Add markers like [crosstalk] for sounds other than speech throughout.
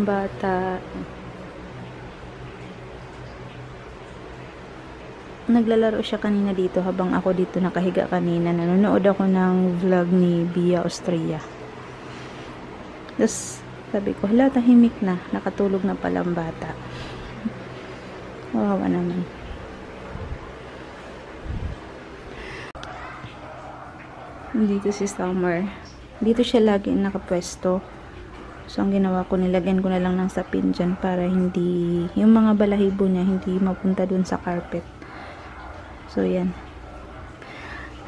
Ang bata. Naglalaro siya kanina dito habang ako dito nakahiga kanina. Nanonood ako ng vlog ni Bia Austria. Tapos, sabi ko, hala, tahimik na. Nakatulog na palang bata. Wawa naman. Dito si Summer. Dito siya lagi nakapwesto. So, ang ginawa ko, nilagyan ko na lang ng sapin dyan para hindi, yung mga balahibo niya, hindi mapunta dun sa carpet. So, yan.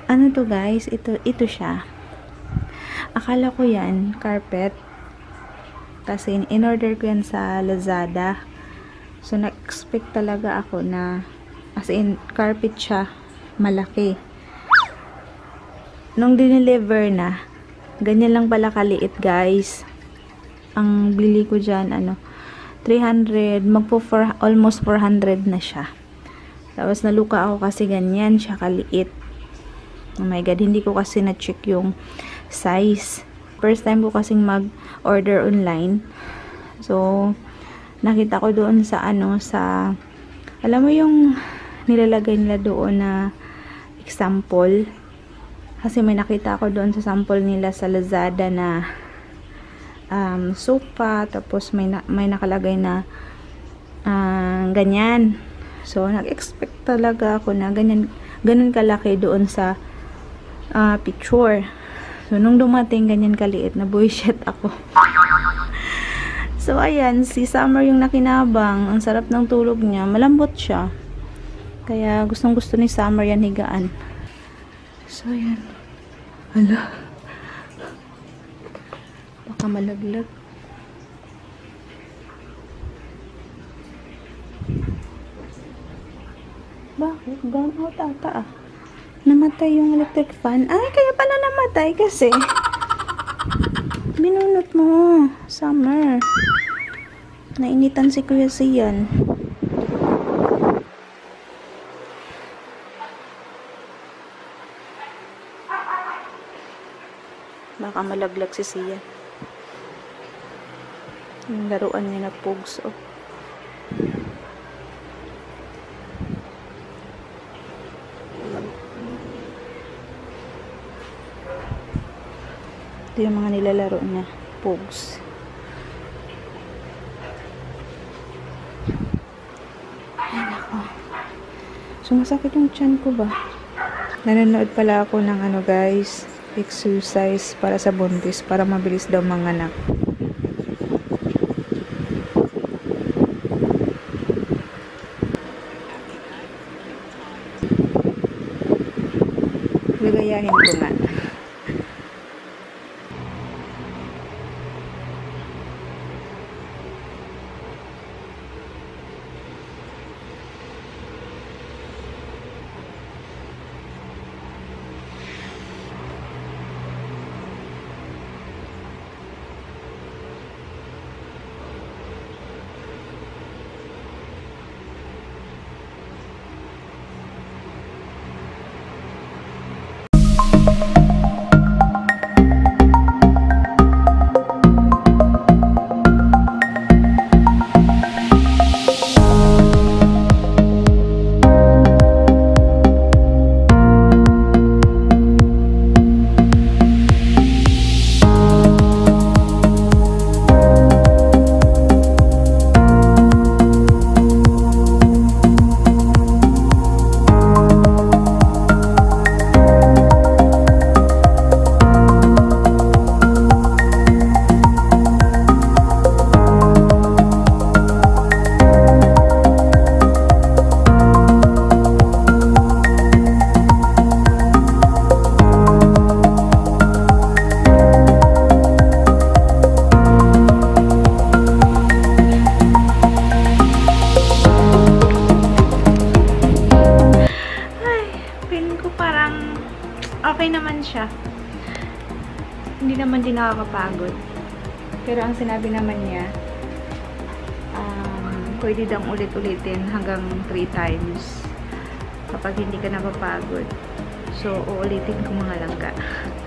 Ano to guys? Ito, ito siya. Akala ko yan, carpet. Kasi, in-order ko yan sa Lazada. So, na-expect talaga ako na, as in, carpet siya, malaki. Nung dineliver na, ganyan lang pala kaliit guys. Ang bili ko dyan, ano, 300, magpo for, almost 400 na siya. Tapos naluka ako kasi ganyan siya kaliit. Oh my god, hindi ko kasi na-check yung size. First time ko kasing mag-order online. So, nakita ko doon sa ano, sa, alam mo yung nilalagay nila doon na example. Kasi may nakita ko doon sa sample nila sa Lazada na um, sofa, tapos may, na, may nakalagay na uh, ganyan. So, nag-expect talaga ako na ganyan, ganun kalaki doon sa uh, picture. So, nung dumating, ganyan kaliit, na bullshit [laughs] ako. so, ayan, si Summer yung nakinabang. Ang sarap ng tulog niya. Malambot siya. Kaya, gustong gusto ni Summer yan higaan. So, ayan. Hala. Baka malaglag. Bakit? Brown out ata ah. Namatay yung electric fan. Ay, kaya pala namatay kasi. Binunot mo. Summer. Nainitan si Kuya Sian. Baka malaglag si Sian. Yung laruan niya na pugs. Oh. Ito yung mga nilalaro niya. Pugs. Sumasakit yung chan ko ba? Nanonood pala ako ng ano guys, exercise para sa buntis, para mabilis daw manganak. Gagayahin ko Hindi naman din nakakapagod. Pero ang sinabi naman niya, um, pwede daw ulit-ulitin hanggang 3 times kapag hindi ka napapagod. So, uulitin ko mga langka. [laughs]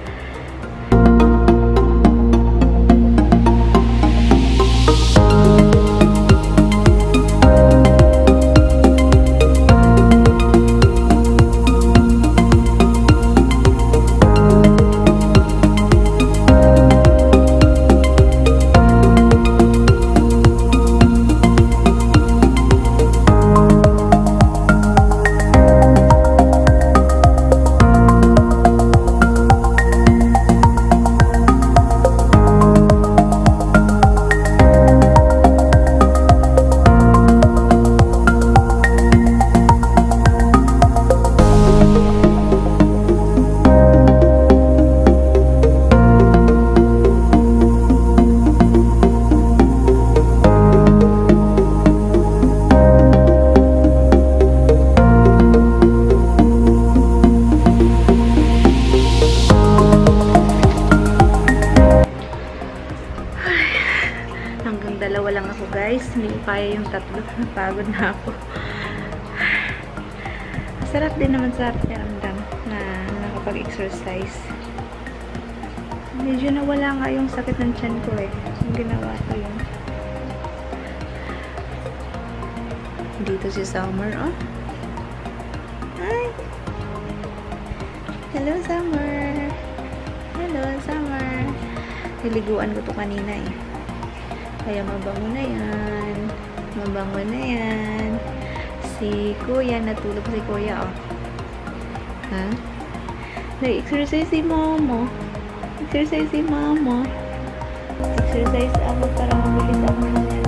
Napagod na ako. Sarap din naman sa pakiramdam na nakapag-exercise. Medyo nawala nga yung sakit ng tiyan ko eh. Yung ginawa ko yun. Dito si Summer, oh. Hi! Hello, Summer! Hello, Summer! Niliguan ko to kanina eh. Kaya mabango na yan. Mabango na yan. Si Kuya, natulog si Kuya, oh. Ha? Nag-exercise si Momo. Exercise si Mama. Exercise ako para mabilis ako mananap.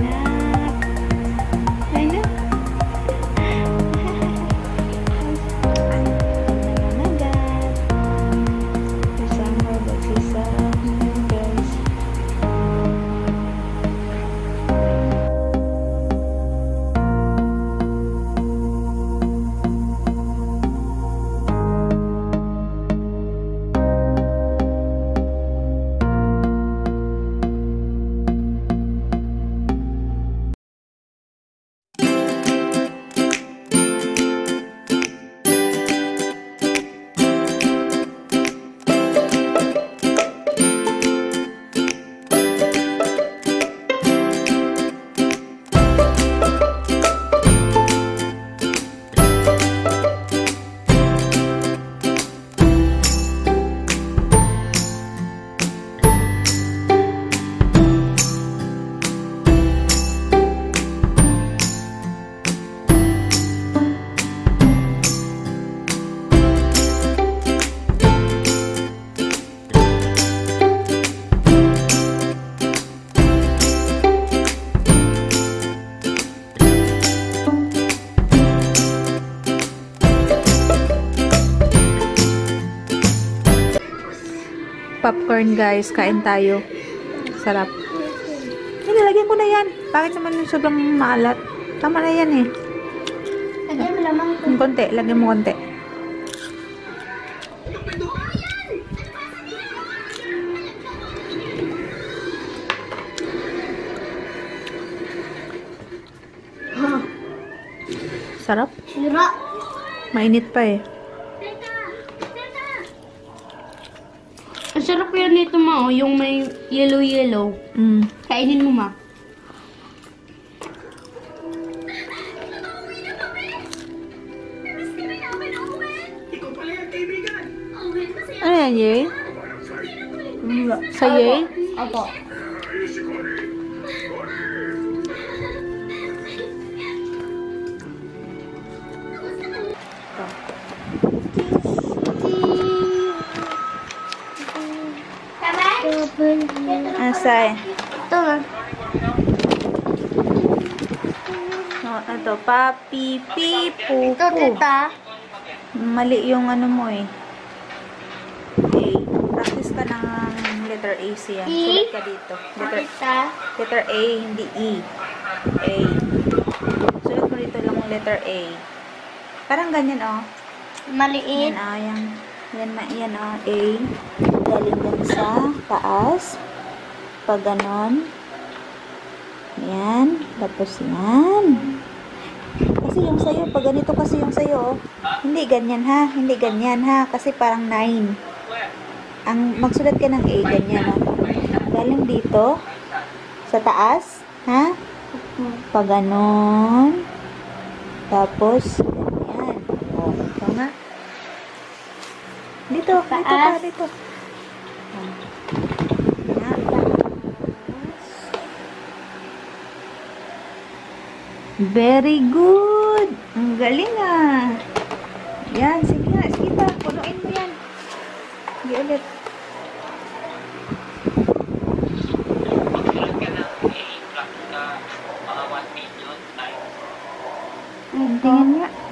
Popcorn guys, kain tayo. Sarap. Nilagyan ko na yan. Bakit naman yung sobrang maalat? Tama na yan eh. Lagyan mo lamang Yung konti, lagyan mo konti. Sarap. Sira. Mainit pa eh. Ang sarap yan nito ma, oh, yung may yellow-yellow. Mm. Kainin mo ma. Ano yan, Yay? Sa Yay? Opo. Asay. Ito ma. Oh, ito, papi, pi, pu, Ito tita. Mali yung ano mo eh. A. Practice ka ng letter A siya. E? Sulit ka dito. Letter, letter A, hindi E. A. Sulit mo dito lang letter A. Parang ganyan oh. Maliit. Yan oh, yan. Yan, ma- yan oh, A. Galing dun sa taas. Pag ganon. Yan. Tapos yan. Kasi yung sayo, pag ganito kasi yung sayo, oh. Hindi ganyan ha. Hindi ganyan ha. Kasi parang 9. Ang magsulat ka ng A, ganyan oh. Galing dito. Sa taas. Ha? Pag ganon. Tapos, ganyan. O, ito nga. Dito, dito ka, Taas. dito. O. Nga. Very good! Ang galing ah! Yan, sige nga, sige pa, punuin mo yan. Sige ulit.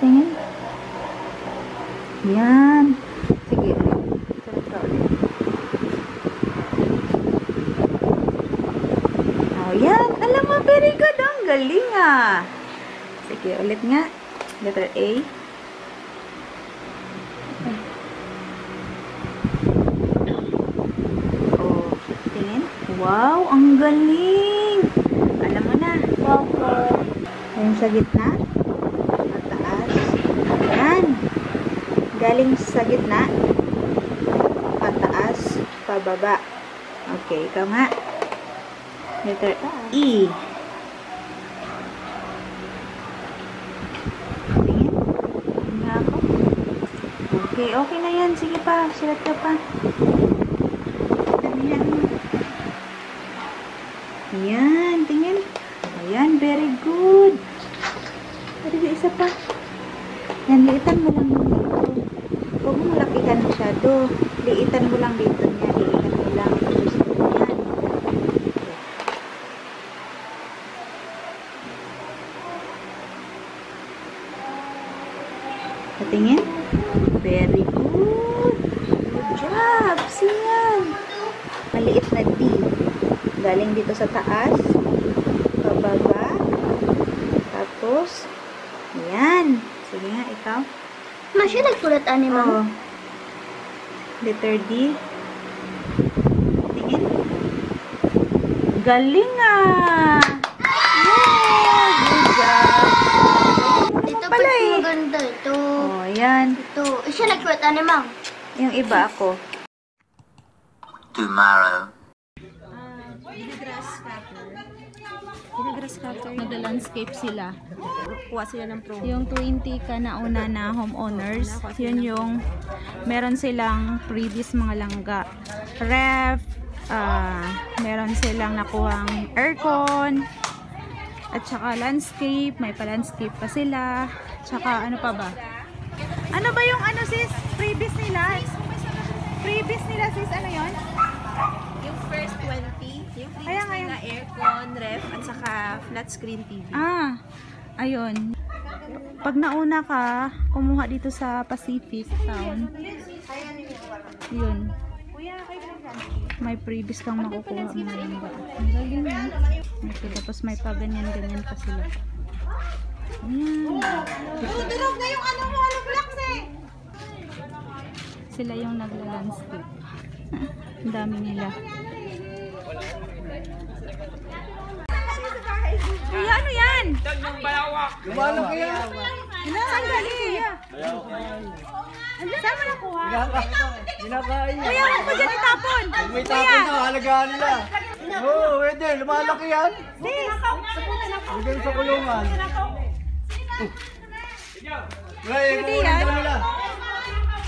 Tingin. Yan. Sige, ulit. Sulit ka ulit. Oh, yan. Alam mo, very good. Ang galing ah. Sige, ulit nga. Letter A. Oh, tingin. Wow, ang galing. Opo. Ayan sa gitna. Pataas. Ayan. Galing sa gitna. Pataas. Pababa. Okay, ikaw nga. Letter E. Okay, okay na yan. Sige pa, sulat ka pa. Tingnan mo. Ayan, tingin. Ayan, very good. Pwede ba isa pa? Yan, liitan mo lang yung dito. Huwag mo malakihan masyado. Liitan mo lang dito niya. Liitan mo lang. Yan. Patingin. Very good. Good job. Siyan. Maliit na D. Galing dito sa taas. Pababa. Tapos, yan. Sige nga, ikaw. Ma, siya nagsulat ani Oo. Letter D. Tingin. Galing ah! Yeah! Good job! Ito pala eh. maganda. Ito. Oh, yan. Ito. Eh, Siya nagsulat ani Mang. Yung iba ako. tomorrow. Grass cutter. Grass cutter. Nag-landscape sila. Kuha sila ng pro. Yung 20 ka na una na homeowners, yun yung meron silang previous mga langga. Ref, ah, meron silang nakuhang aircon, at saka landscape, may pa-landscape pa sila, tsaka ano pa ba? Ano ba yung ano sis? Previous nila? Previous nila sis, ano yon? Yung first 20, yung Kaya nga na aircon, ref, at saka flat screen TV. Ah, ayun. Pag nauna ka, kumuha dito sa Pacific Town. Yun. May previous kang makukuha. Ang galing eh. Okay, tapos may pa ganyan-ganyan pa sila. Ayan. Durog na yung ano mo! Sila yung nagla-landscape. Ang dami nila. Kuya, ano yan? Lumalaki yan. Saan galing? Saan mo nakuha? Ginakain. Kuya, huwag mo dyan itapon. May tapon na, halagaan nila. Oo, oh, pwede. Lumalaki yan. Sis! Hanggang sa kulungan. Ngay, Pwede yan? daw nila.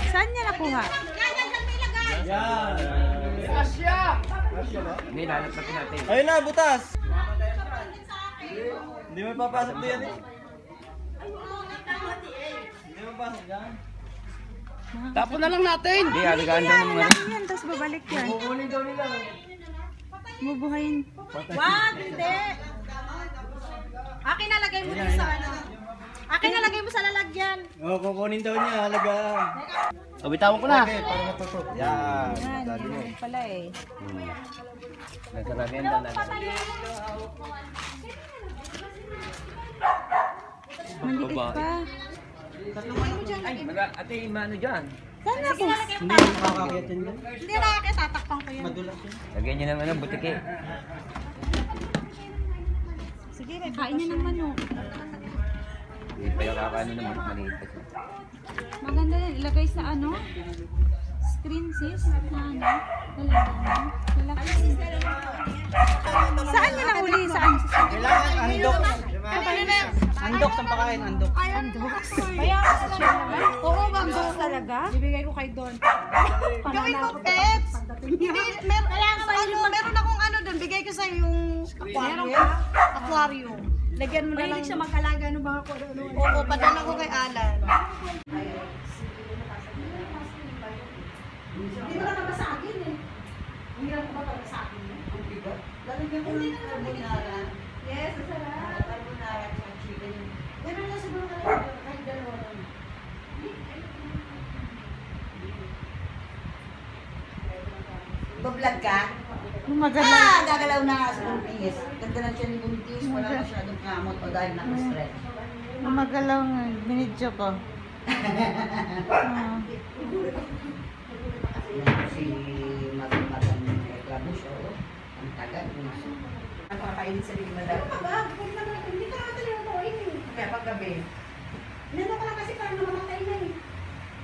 Saan niya nakuha? Yan. Ayun na, butas. Hindi mo papasok diyan eh. Hindi mo papasok dyan. Hindi, alagaan daw ng Laki yan, tapos babalik yan. Kukunin daw nila. Bubuhayin. Wag, hindi! Akin nalagay mo dun sa ano. Akin nalagay mo sa lalagyan. Oo, oh, kukunin daw niya, halagaan. Kabitawan ko na. Okay, para matuto. Yan. Yan, mo. yan pala eh. Nasaragyan daw na. Maliit pa. Ate, imano dyan? Saan nakuha? Hindi, makakakitin yan. Hindi na akin, tatakpang ko yun. Madulas yan. Lagyan niyo ng ano, butike. Sige, Kain niya ng manok. Pa yung kakano naman, maliit pa siya. Maganda yan. Ilagay sa ano? Screen sis? Na ano? Lalagyan. Lalagyan. Saan niya nahuli? Saan? Kailangan andok. Andok sa pakain, andok. Kaya, oo, magdos talaga. Bibigay ko kay Don. Gawin mo pets. Ano, meron akong ano doon, bigay ko sa yung aquarium. Aquarium. Lagyan mo na lang. siya makalaga ng mga ko. Oo, padala ko kay Alan. Hindi mo na sa akin eh. Ang hirap ko ba para sa akin eh? Ang bigat. Lalagyan ko ng carbonara. Yes, masarap. Carbonara at chicken. Ganun lang siguro. Kahit dalawa lang. Bablog ka? Maganda. Ah, gagalaw na nga sa buntis. Ganda na siya ni buntis. Wala masyadong kamot o dahil nakastress. Magalaw nga. Binidyo ko. [laughs] Ah. Si Madam Reklamo siya. oh. Ang tagal. Nakakainit sa lilim madami. [laughs] Ano ba? Huwag na natin. Hindi ka natin yung kain eh. Kaya paggabi. Inano ka lang kasi para namamatay na eh.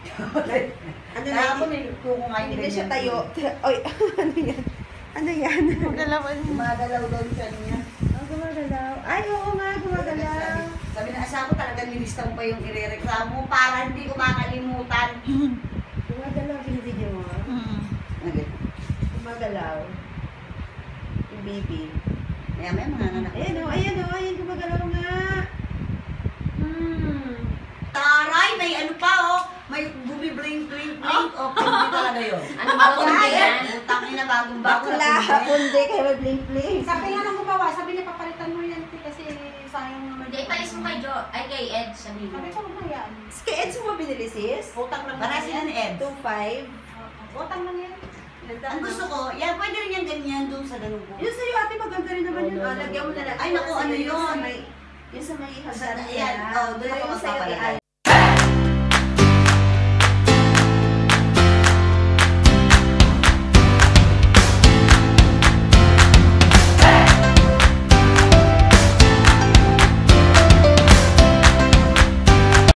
[laughs] Ano na ako may kuko nga siya tayo. Oy, ano yan? Ano yan? Gumagalaw. [laughs] Gumagalaw daw siya niya. Oh, gumagalaw. Ay, oo nga, gumagalaw. Sabi na asawa ko talagang nilista mo pa yung irereklamo para hindi ko makalimutan. [laughs] Gumagalaw, binibidyo mo. Nagit. Gumagalaw. Yung baby. Kaya may mga anak. Ayan o, ayan o, ayan, gumagalaw nga. Hmm. Taray, may ano pa oh. May bumibling blink blink oh. Hindi talaga yun. [laughs] Ano ba Ako kung na yan? Utang ina bagong bago Bakla, kundi kayo may bling-bling. Sabi nga nang gumawa, sabi niya papalitan mo yan kasi sayang naman. Hindi, ipalis mo kay Jo. Ay, kay Ed. Sabi mo. Sabi ko mo yan. Kay Eds mo binili sis? Utang lang. Para sila ni Ed. 2.5. Utang lang yan. Ang gusto ko, yan pwede rin yung ganyan doon sa galubong. Yun sa'yo ate, maganda rin naman yun. Ah, lagyan mo na lang. Ay, naku, ano Yung yun? Yung sa may hagdan yan, oh, doon ako Yung magpapalagay.